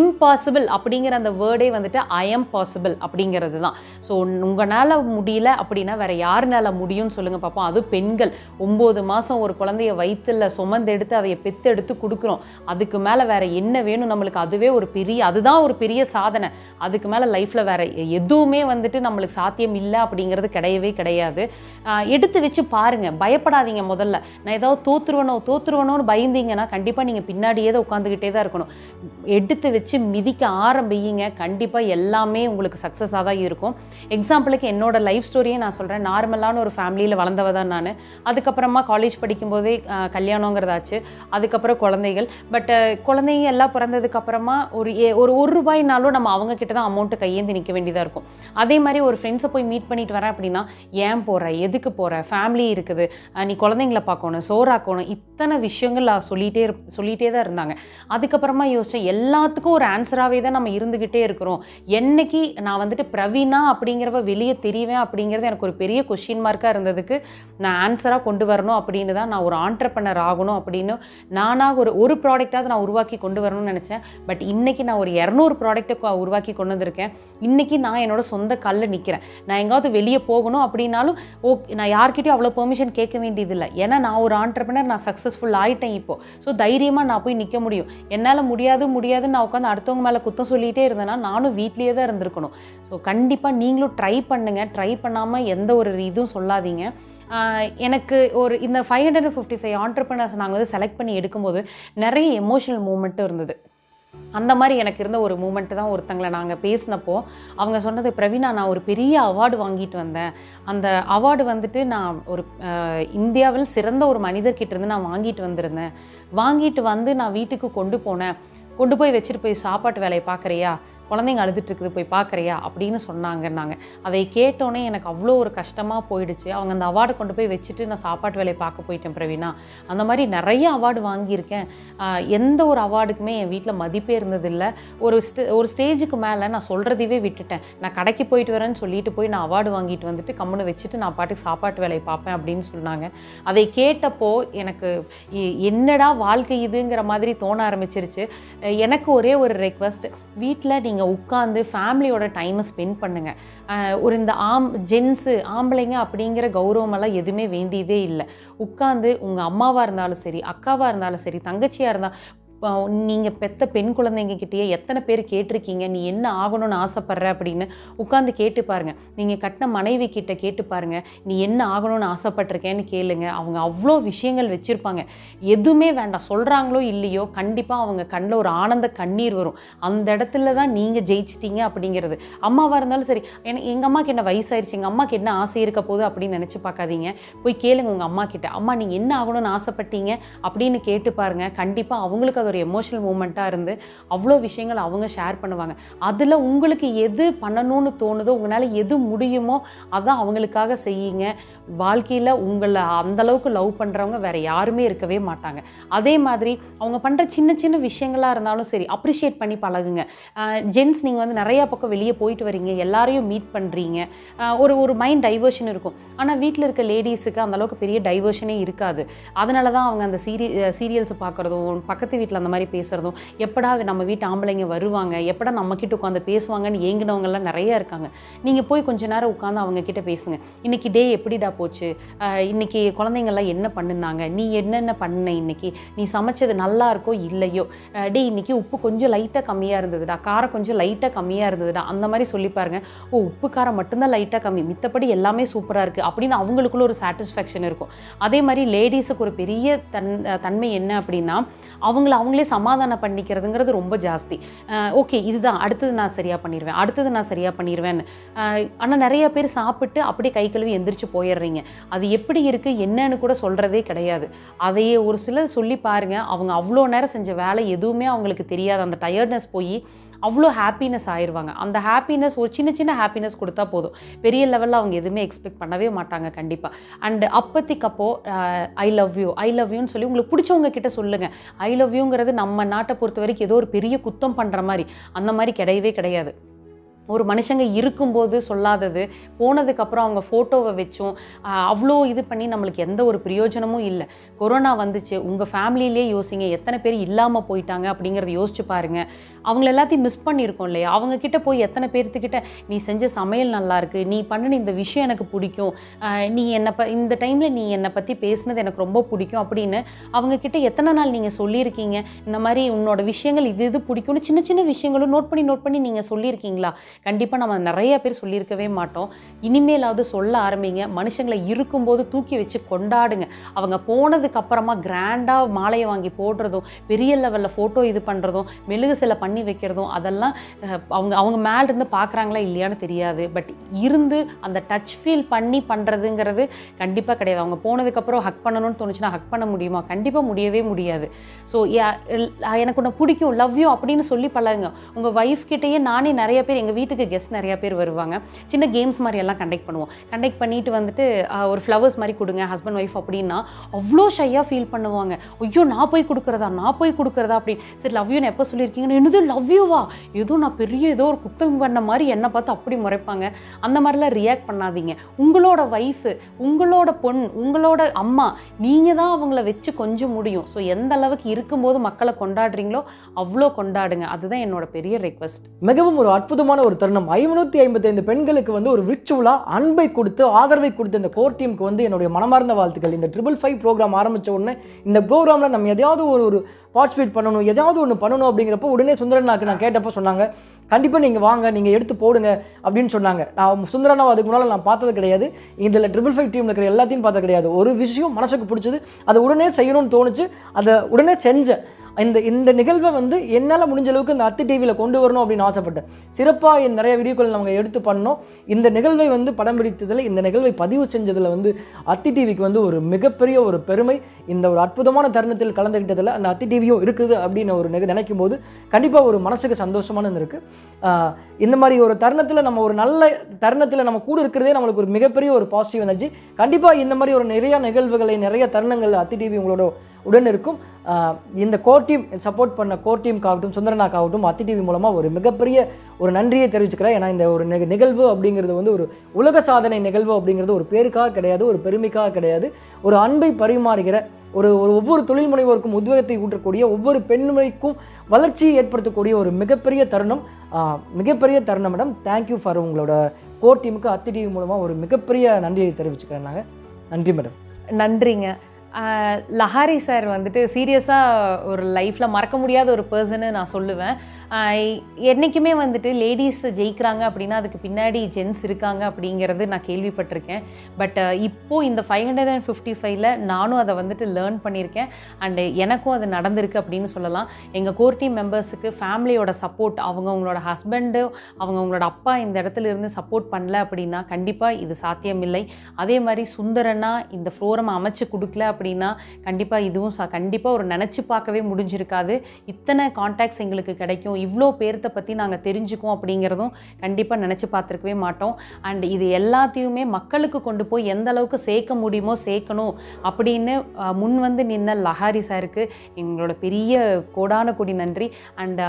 Speaker 2: இம்பாசிபிள் அப்படிங்கிற அந்த வேர்டே வந்துட்டு ஐ எம் பாசிபிள் அப்படிங்கிறது தான் ஸோ உங்களால் முடியல அப்படின்னா வேற யாருனால முடியும்னு சொல்லுங்கள் பார்ப்போம் அது பெண்கள். ஒம்பது மாதம் ஒரு குழந்தைய வயிற்றுல சுமந்தெடுத்து அதை பெத்தெடுத்து கொடுக்குறோம். அதுக்கு மேலே வேற என்ன வேணும் நம்மளுக்கு? அதுவே ஒரு பெரிய அதுதான் ஒரு பெரிய சாதனை. அதுக்கு மேலே லைஃப்பில் வேற எதுவுமே வந்துட்டு நம்மளுக்கு சாத்தியம் இல்லை அப்படிங்கிறது கிடையவே கிடையாது. எடுத்து வச்சு பாருங்கள் பயப்படாதீங்க முதல்ல. நான் ஏதாவது தோத்துருவனோ தோத்துருவனோன்னு பயந்தீங்கன்னா கண்டிப்பாக நீங்கள் பின்னாடியே தான் உட்காந்துக்கிட்டே தான் இருக்கணும். எடுத்து வச்சு மிதிக்க ஆரம்பிங்க. கண்டிப்பாக எல்லாமே உங்களுக்கு சக்ஸஸாக தான் இருக்கும். எக்ஸாம்பிளுக்கு என்னோட லைஃப் ஸ்டோரியே நான் சொல்கிறேன் நார்மலான ஒரு ஃபேமிலியில் வளர்ந்தவ தான் நான். அதுக்கப்புறமா காலேஜ் படிக்கும்போதே கல்யாணங்கிறதாச்சு. அதுக்கப்புறம் குழந்தைகள். பட் குழந்தைங்க எல்லாம் பிறந்ததுக்கப்புறமா ஒரு ஏ- ஒரு ஒரு ரூபாய்னாலும் நம்ம அவங்க கிட்ட தான் அமௌண்ட்டு கையேந்தி நிற்க வேண்டியதாக இருக்கும். அதே மாதிரி ஒரு ஃப்ரெண்ட்ஸை போய் மீட் பண்ணிட்டு வரேன் அப்படின்னா ஏன் போகிற எதுக்கு போகிற ஃபேமிலி இருக்குது. நீ குழந்தைங்கள பார்க்கணும் சோறாக்கணும். இத்தனை விஷயங்கள் நான் சொல்லிகிட்டே சொல்லிகிட்டே தான் இருந்தாங்க. அதுக்கப்புறமா யோசித்தேன் எல்லாத்துக்கும் ஒரு ஆன்சராகவே தான் நம்ம இருந்துக்கிட்டே இருக்கிறோம். என்னைக்கு நான் வந்துட்டு பிரவீனா அப்படிங்கிறவ வெளியே தெரிவேன் அப்படிங்கிறது எனக்கு ஒரு பெரிய கொஷின் மார்க்காக இருந்ததுக்கு நான் ஆன்சராக கொண்டு வரணும் அப்படின்னு தான் நான் ஒரு ஆண்டர்பனர் ஆகணும் அப்படின்னு நானாக ஒரு ஒரு ப்ராடக்டாவது நான் உருவாக்கி கொண்டு வரணும்னு நினச்சேன். பட் இன்றைக்கி நான் ஒரு இரநூறு ப்ராடக்ட்டை உருவாக்கி கொண்டு வந்திருக்கேன் இன்றைக்கி நான் என்னோட சொந்த கல்லில் நிற்கிறேன் நான் எங்காவது வெளியே போகணும் அப்படின்னாலும் ஓ நான் யார்கிட்டயும் அவ்வளோ பெர்மிஷன் கேட்க வேண்டியதில்லை. ஏன்னா நான் ஒரு ஆண்டர்பனர் நான் சக்ஸஸ்ஃபுல் ஆகிட்டேன் இப்போ. ஸோ தைரியமாக நான் போய் நிற்க முடியும். என்னால் முடியாது முடியாதுன்னு நான் உட்காந்து அடுத்தவங்க மேலே குத்தம் சொல்லிகிட்டே இருந்தேன்னா நானும் வீட்லேயே தான் இருந்திருக்கணும். ஸோ கண்டிப்பாக நீங்களும் ட்ரை பண்ணுங்கள் ட்ரை பண்ணாமல் எந்த ஒரு இதுவும் சொல்லாதீங்க. எனக்கு ஒரு இந்த five hundred and fifty five entrepreneurs நாங்கள் வந்து செலக்ட் பண்ணி எடுக்கும்போது நிறைய எமோஷனல் மூமெண்ட்டும் இருந்தது. அந்த மாதிரி எனக்கு இருந்த ஒரு மூமெண்ட்டு தான் ஒருத்தங்களை நாங்கள் பேசினப்போ அவங்க சொன்னது பிரவீனா நான் ஒரு பெரிய அவார்டு வாங்கிட்டு வந்தேன். அந்த அவார்டு வந்துட்டு நான் ஒரு இந்தியாவில் சிறந்த ஒரு மனிதர்கிட்ட இருந்து நான் வாங்கிட்டு வந்திருந்தேன். வாங்கிட்டு வந்து நான் வீட்டுக்கு கொண்டு போனேன். கொண்டு போய் வச்சுட்டு போய் சாப்பாட்டு வேலையை பார்க்குறியா? குழந்தைங்க அழுதுட்டு இருக்குது போய் பார்க்குறியா? அப்படின்னு சொன்னாங்கன்னாங்க. அதை கேட்டோன்னே எனக்கு அவ்வளோ ஒரு கஷ்டமாக போயிடுச்சு. அவங்க அந்த அவார்டை கொண்டு போய் வச்சுட்டு நான் சாப்பாட்டு வேலையை பார்க்க போயிட்டேன் பிரவீனா. அந்த மாதிரி நிறைய அவார்டு வாங்கியிருக்கேன். எந்த ஒரு அவார்டுக்குமே என் வீட்டில் மதிப்பே இருந்ததில்லை. ஒரு ஸ்டே ஒரு ஸ்டேஜுக்கு மேலே நான் சொல்கிறதையே விட்டுட்டேன். நான் கடைக்கு போயிட்டு வரேன்னு சொல்லிட்டு போய் நான் அவார்டு வாங்கிட்டு வந்துட்டு கம்முன்னு வச்சுட்டு நான் பாட்டுக்கு சாப்பாட்டு வேலையை பார்ப்பேன் அப்படின்னு சொன்னாங்க. அதை கேட்டப்போ எனக்கு எ- என்னடா வாழ்க்கை இதுங்கிற மாதிரி தோண ஆரம்பிச்சிருச்சு. எனக்கு ஒரே ஒரு ரெக்வஸ்ட் வீட்டில் நீங்கள் நீங்கள் உட்காந்து ஃபேமிலியோட டைமை ஸ்பெண்ட் பண்ணுங்கள் ஒரு இந்த ஆம் ஜென்ஸு ஆம்பளைங்க அப்படிங்கிற கௌரவமெல்லாம் எதுவுமே வேண்டியதே இல்லை. உட்காந்து உங்கள் அம்மாவாக இருந்தாலும் சரி அக்காவாக இருந்தாலும் சரி தங்கச்சியாக இருந்தால் நீங்கள் பெத்த பெண் குழந்தைங்க கிட்டேயே எத்தனை பேர் கேட்டிருக்கீங்க? நீ என்ன ஆகணும்னு ஆசைப்பட்ற அப்படின்னு உட்காந்து கேட்டு பாருங்கள் நீங்கள் கட்டின மனைவி கிட்ட கேட்டு பாருங்கள் நீ என்ன ஆகணும்னு ஆசைப்பட்டிருக்கேன்னு கேளுங்க. அவங்க அவ்வளோ விஷயங்கள் வச்சுருப்பாங்க. எதுவுமே வேண்டாம். சொல்கிறாங்களோ இல்லையோ கண்டிப்பாக அவங்க கண்ணில் ஒரு ஆனந்த கண்ணீர் வரும். அந்த இடத்துல தான் நீங்கள் ஜெயிச்சிட்டீங்க அப்படிங்கிறது. அம்மாவாக இருந்தாலும் சரி எனக்கு எங்கள் அம்மாக்கு என்ன வயசாயிருச்சு எங்கள் அம்மாக்கு என்ன ஆசை இருக்க போகுது அப்படின்னு நினச்சி பார்க்காதீங்க. போய் கேளுங்க உங்கள் அம்மா கிட்ட. அம்மா நீங்கள் என்ன ஆகணும்னு ஆசைப்பட்டீங்க? அப்படின்னு கேட்டு பாருங்க. கண்டிப்பாக அவங்களுக்கு அது ஒரு எமோஷனல் மூமெண்ட்டாக இருந்து அவ்வளோ விஷயங்கள் அவங்க ஷேர் பண்ணுவாங்க. அதில் உங்களுக்கு எது பண்ணணும்னு தோணுதோ உங்களால் எது முடியுமோ அதான் அவங்களுக்காக செய்யுங்க. வாழ்க்கையில் உங்களை அந்த அளவுக்கு லவ் பண்ணுறவங்க வேற யாருமே இருக்கவே மாட்டாங்க. அதே மாதிரி அவங்க பண்ணுற சின்ன சின்ன விஷயங்களாக இருந்தாலும் சரி அப்ரிஷியேட் பண்ணி பழகுங்க. ஜென்ஸ் நீங்கள் வந்து நிறையா பக்கம் வெளியே போயிட்டு வரீங்க எல்லாரையும் மீட் பண்ணுறீங்க ஒரு ஒரு மைண்ட் டைவர்ஷன் இருக்கும். ஆனால் வீட்டில் இருக்க லேடிஸுக்கு அந்த அளவுக்கு பெரிய டைவர்ஷனே இருக்காது. அதனால தான் அவங்க அந்த சீரி சீரியல்ஸ் பார்க்குறதும் பக்கத்து வீட்டில் அந்த மாதிரி பேசுகிறதும் எப்படா நம்ம வீட்டு ஆம்பளைங்க வருவாங்க எப்படா நம்ம கிட்ட உட்காந்து பேசுவாங்கன்னு ஏங்கினவங்கலாம் நிறைய இருக்காங்க. நீங்கள் போய் கொஞ்ச நேரம் உட்காந்து அவங்க கிட்ட பேசுங்க. இன்னைக்கு டே எப்படிடா போச்சு? இன்றைக்கி இன்னைக்கு குழந்தைங்கள்லாம் என்ன பண்ணுனாங்க? நீ என்னென்ன பண்ண இன்னைக்கு? நீ சமைச்சது நல்லா இருக்கோ இல்லையோ? டே இன்றைக்கி இன்னைக்கு உப்பு கொஞ்சம் லைட்டாக கம்மியாக இருந்ததுடா. காரம் கொஞ்சம் லைட்டாக கம்மியாக இருந்ததுடா. அந்த மாதிரி சொல்லி பாருங்க. ஓ உப்பு காரம் மட்டும்தான் லைட்டாக கம்மி. மித்தபடி எல்லாமே சூப்பராக இருக்குது அப்படின்னு அவங்களுக்குள்ள ஒரு சாட்டிஸ்ஃபேக்ஷன் இருக்கும். அதே மாதிரி லேடிஸுக்கு ஒரு பெரிய தன் தன்மை என்ன அப்படின்னா அவங்கள அவங்க அவங்களே சமாதானம் பண்ணிக்கிறதுங்கிறது ரொம்ப ஜாஸ்தி. ஓகே இதுதான் அடுத்தது நான் சரியாக பண்ணிடுவேன் அடுத்தது நான் சரியாக பண்ணிடுவேன்னு ஆனால் நிறைய பேர் சாப்பிட்டு அப்படியே கை கழுவி எந்திரிச்சு போயிடுறீங்க. அது எப்படி இருக்குது என்னன்னு கூட சொல்கிறதே கிடையாது. அதையே ஒரு சிலர் சொல்லி பாருங்கள் அவங்க அவ்வளோ நேரம் செஞ்ச வேலை எதுவுமே அவங்களுக்கு தெரியாது. அந்த டயர்ட்னஸ் போய் அவ்வளோ ஹாப்பினஸ் ஆயிடுவாங்க அந்த ஹாப்பினஸ் ஒரு சின்ன சின்ன ஹாப்பினஸ் கொடுத்தா போதும். பெரிய லெவலில் அவங்க எதுவுமே எக்ஸ்பெக்ட் பண்ணவே மாட்டாங்க கண்டிப்பாக and அப்போத்திக்கப்போ I uh, love you I love யூன்னு சொல்லி உங்களுக்கு பிடிச்சவங்க கிட்ட சொல்லுங்கள் ஐ லவ் யூங்கிறது நம்ம நாட்டை பொறுத்த வரைக்கும் ஏதோ ஒரு பெரிய குத்தம் பண்ணுற மாதிரி. அந்த மாதிரி கிடையவே கிடையாது. ஒரு மனுஷங்க இருக்கும்போது சொல்லாதது போனதுக்கப்புறம் அவங்க ஃபோட்டோவை வச்சும் அவ்வளோ இது பண்ணி நம்மளுக்கு எந்த ஒரு பிரயோஜனமும் இல்லை. கொரோனா வந்துச்சு உங்கள் ஃபேமிலியிலே யோசிங்க எத்தனை பேர் இல்லாமல் போயிட்டாங்க அப்படிங்கிறத யோசிச்சு பாருங்கள் அவங்கள எல்லாத்தையும் மிஸ் பண்ணியிருக்கோம் இல்லையா? அவங்க கிட்ட போய் எத்தனை பேர்த்துக்கிட்ட நீ செஞ்ச சமையல் நல்லாயிருக்கு நீ பண்ணின இந்த விஷயம் எனக்கு பிடிக்கும் நீ என்னை ப இந்த டைமில் நீ என்னை பற்றி பேசுனது எனக்கு ரொம்ப பிடிக்கும் அப்படின்னு அவங்க கிட்ட எத்தனை நாள் நீங்கள் சொல்லியிருக்கீங்க? இந்த மாதிரி உன்னோட விஷயங்கள் இது இது பிடிக்கும்னு சின்ன சின்ன விஷயங்களும் நோட் பண்ணி நோட் பண்ணி நீங்கள் சொல்லியிருக்கீங்களா? கண்டிப்பாக நம்ம நிறைய பேர் சொல்லியிருக்கவே மாட்டோம். இனிமேலாவது சொல்ல ஆரம்பிங்க. மனுஷங்களை இருக்கும்போது தூக்கி வச்சு கொண்டாடுங்க. அவங்க போனதுக்கு அப்புறமா கிராண்டாக மாலையை வாங்கி போடுறதும் பெரிய லெவலில் ஃபோட்டோ இது பண்ணுறதும் மெழுகு சிலை பண்ணி வைக்கிறதும் அதெல்லாம் அவங்க அவங்க மேலேருந்து பார்க்குறாங்களா இல்லையான்னு தெரியாது. பட் இருந்து அந்த டச் ஃபீல் பண்ணி பண்ணுறதுங்கிறது கண்டிப்பாக கிடையாது. அவங்க போனதுக்கப்புறம் ஹக் பண்ணணும்னு தோணுச்சுன்னா ஹக் பண்ண முடியுமா? கண்டிப்பாக முடியவே முடியாது. ஸோ எனக்கு உன்னை பிடிக்கும் லவ் யூ அப்படின்னு சொல்லி பழகுங்க. உங்கள் ஒய்ஃப் கிட்டேயே நானே நிறைய பேர் எங்கள் வீட்டுக்கு கெஸ்ட் நிறையா பேர் வருவாங்க. சின்ன கேம்ஸ் மாதிரி எல்லாம் கண்டக்ட் பண்ணுவோம். கண்டக்ட் பண்ணிட்டு வந்துட்டு ஒரு ஃப்ளவர்ஸ் மாதிரி கொடுங்க ஹஸ்பண்ட் ஒய்ஃப் அப்படின்னா அவ்வளோ ஷையாக ஃபீல் பண்ணுவாங்க. ஐயோ நான் போய் கொடுக்குறதா நான் போய் கொடுக்குறதா அப்படின்னு. சரி லவ் யூன்னு எப்போ சொல்லியிருக்கீங்கன்னு? என்னது லவ் யூவா ஏதோ நான் பெரிய ஏதோ ஒரு குத்தம் பண்ண மாதிரி என்னை பார்த்து அப்படி முறைப்பாங்க. அந்த மாதிரிலாம் ரியாக்ட் பண்ணாதீங்க. உங்களோட ஒய்ஃபு உங்களோட பொண் உங்களோட அம்மா நீங்கள் தான் அவங்கள வச்சு கொஞ்சம் முடியும். ஸோ எந்த அளவுக்கு இருக்கும்போது மக்களை கொண்டாடுறீங்களோ அவ்வளோ கொண்டாடுங்க. அதுதான் என்னோட பெரிய ரெக்வஸ்ட்
Speaker 1: மிகவும் ஒரு அற்புதமான ஒரு தருணம். ஐநூற்றி ஐம்பத்தைந்து பெண்களுக்கு வந்து ஒரு விர்ச்சுவலா அன்பை கொடுத்து ஆதரவை கொடுத்த இந்த கோர் டீமுக்கு வந்து என்னுடைய மனமார்ந்த வாழ்த்துக்கள். இந்த ட்ரிபிள் ஃபைவ் ப்ரோக்ராம் ஆரம்பிச்ச உடனே இந்த ப்ரோக்ராமில் நம்ம எதையாவது ஒரு ஒரு பார்ட்டிசிபேட் பண்ணணும் எதாவது ஒன்று பண்ணணும் அப்படிங்கிறப்போ உடனே சுந்தரனாக்கு நான் கேட்டப்போ சொன்னாங்க. கண்டிப்பாக நீங்கள் வாங்க நீங்கள் எடுத்து போடுங்க அப்படின்னு சொன்னாங்க. நான் சுந்தரனாவை அதுக்கு முன்னால் நான் பார்த்தது கிடையாது. இதில் ட்ரிபிள் ஃபைவ் டீமில் இருக்கிற எல்லாத்தையும் பார்த்தது கிடையாது. ஒரு விஷயம் மனசுக்கு பிடிச்சது அதை உடனே செய்யணும்னு தோணுச்சு. அதை உடனே செஞ்சேன். இந்த இந்த நிகழ்வை வந்து என்னால் முடிஞ்ச அளவுக்கு இந்த அத்தி டிவியில் கொண்டு வரணும் அப்படின்னு ஆசைப்பட்டேன். சிறப்பாக நிறைய வீடியோக்கள் நம்ம எடுத்து பண்ணோம். இந்த நிகழ்வை வந்து படம் பிடித்ததில் இந்த நிகழ்வை பதிவு செஞ்சதில் வந்து அத்தி டிவிக்கு வந்து ஒரு மிகப்பெரிய ஒரு பெருமை. இந்த ஒரு அற்புதமான தருணத்தில் கலந்துக்கிட்டதில் அந்த அத்தி டிவியும் இருக்குது அப்படின்னு ஒரு நிக நினைக்கும் போது கண்டிப்பாக ஒரு மனசுக்கு சந்தோஷமானது இருக்குது இந்த மாதிரி ஒரு தருணத்தில் நம்ம ஒரு நல்ல தருணத்தில் நம்ம கூட இருக்கிறதே நம்மளுக்கு ஒரு மிகப்பெரிய ஒரு பாசிட்டிவ் எனர்ஜி கண்டிப்பாக இந்த மாதிரி ஒரு நிறைய நிகழ்வுகளை நிறைய தருணங்கள் அத்தி டிவி உங்களோட உடன் இருக்கும் இந்த கோர் டீம் சப்போர்ட் பண்ண கோர் டீமுக்காகட்டும் சுந்தரனாக்காகட்டும் அத்தி டிவி மூலமாக ஒரு மிகப்பெரிய ஒரு நன்றியை தெரிவிச்சுக்கிறேன். ஏன்னா இந்த ஒரு நிகழ்வு அப்படிங்கிறது வந்து ஒரு உலக சாதனை நிகழ்வு அப்படிங்கிறது ஒரு பேருக்காக கிடையாது ஒரு பெருமைக்காக கிடையாது. ஒரு அன்பை பரிமாறுகிற ஒரு ஒரு ஒவ்வொரு தொழில் முனைவோருக்கும் உத்வேகத்தை ஊற்றக்கூடிய ஒவ்வொரு பெண்மைக்கும் வளர்ச்சியை ஏற்படுத்தக்கூடிய ஒரு மிகப்பெரிய தருணம். மிகப்பெரிய தருணம் மேடம். தேங்க்யூ ஃபார் உங்களோட கோர் டீமுக்கு அத்தி டிவி மூலமாக ஒரு மிகப்பெரிய நன்றியை தெரிவிச்சுக்கிறேன் நாங்கள் நன்றி மேடம்.
Speaker 2: நன்றிங்க. லஹாரி சார் வந்துட்டு சீரியஸாக ஒரு லைஃப்பில் மறக்க முடியாத ஒரு பர்சன்னு நான் சொல்லுவேன். என்றைக்குமே என்னைக்குமே வந்துட்டு லேடிஸ் ஜெயிக்கிறாங்க அப்படின்னா அதுக்கு பின்னாடி ஜென்ஸ் இருக்காங்க அப்படிங்கிறது நான் கேள்விப்பட்டிருக்கேன். பட் இப்போது இந்த ஃபைவ் ஹண்ட்ரட் அண்ட் ஃபிஃப்டி ஃபைவ்ல நானும் அதை வந்துட்டு லேர்ன் பண்ணியிருக்கேன். அண்டு எனக்கும் அது நடந்திருக்கு அப்படின்னு சொல்லலாம். எங்கள் கோர் டீம் மெம்பர்ஸுக்கு ஃபேமிலியோட சப்போர்ட் அவங்கவுங்களோட ஹஸ்பண்டு அவங்கவுங்களோட அப்பா இந்த இடத்துல இருந்து சப்போர்ட் பண்ணல அப்படின்னா கண்டிப்பாக இது சாத்தியமில்லை. அதே மாதிரி சுந்தரனா இந்த ஃப்ளோரம் அமைச்சு கொடுக்கல அப்படின்னா கண்டிப்பாக இதுவும் கண்டிப்பாக ஒரு நினச்சி பார்க்கவே முடிஞ்சிருக்காது. இத்தனை காண்டாக்ட்ஸ் எங்களுக்கு கிடைக்கும். இவ்வளோ பேர்த்த பற்றி நாங்கள் தெரிஞ்சுக்குவோம் அப்படிங்கிறதும் கண்டிப்பாக நினச்சி பார்த்துருக்கவே மாட்டோம். அண்ட் இது எல்லாத்தையுமே மக்களுக்கு கொண்டு போய் எந்த அளவுக்கு சேர்க்க முடியுமோ சேர்க்கணும் அப்படின்னு முன் வந்து நின்ன லஹாரி சாருக்கு எங்களோட பெரிய கோடான கொடி நன்றி. அண்ட்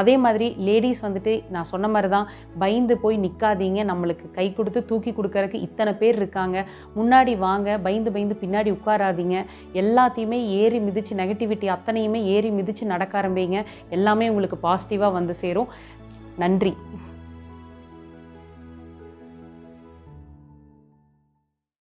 Speaker 2: அதே மாதிரி லேடிஸ் வந்துட்டு நான் சொன்ன மாதிரி தான் பயந்து போய் நிற்காதீங்க நம்மளுக்கு கை கொடுத்து தூக்கி கொடுக்கறதுக்கு இத்தனை பேர் இருக்காங்க. முன்னாடி வாங்க பயந்து பயந்து பின்னாடி உட்காராதீங்க. எல்லாத்தையுமே ஏறி மிதித்து நெகட்டிவிட்டி அத்தனையுமே ஏறி மிதித்து நடக்க ஆரம்பிங்க. எல்லாமே உங்களுக்கு பாசிட்டிவாக வந்து சேரும். நன்றி.